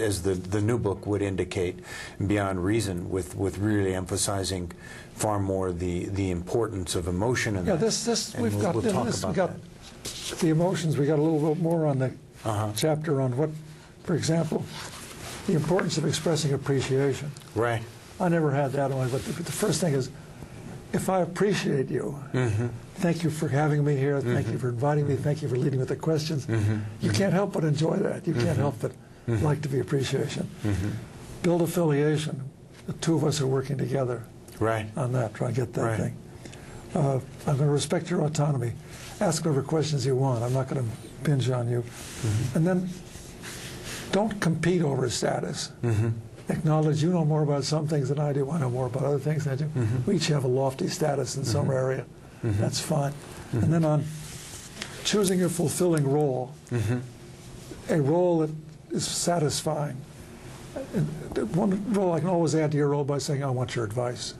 as the, the new book would indicate, Beyond Reason, with, with really emphasizing far more the, the importance of emotion in Yeah, this, this, And we've we'll- got, we'll talk this, we about got that. the emotions, we got a little bit more on the Uh-huh. chapter on what, for example, the importance of expressing appreciation. Right. I never had that one, but the, the first thing is, if I appreciate you, Mm-hmm. thank you for having me here, thank you for inviting me, thank you for leading with the questions. Mm-hmm. You can't help but enjoy that. You can't help but like to be appreciation. Mm-hmm. Build affiliation. The two of us are working together Right. on that, try to get that Right. thing. Uh, I'm going to respect your autonomy. Ask whatever questions you want. I'm not going to binge on you. Mm-hmm. And then don't compete over status. Mm-hmm. Acknowledge you know more about some things than I do. I know more about other things than I do. Mm-hmm. We each have a lofty status in some area. That's fine. And then on choosing your fulfilling role, Mm-hmm. a role that is satisfying. And One role I can always add to your role by saying, I want your advice.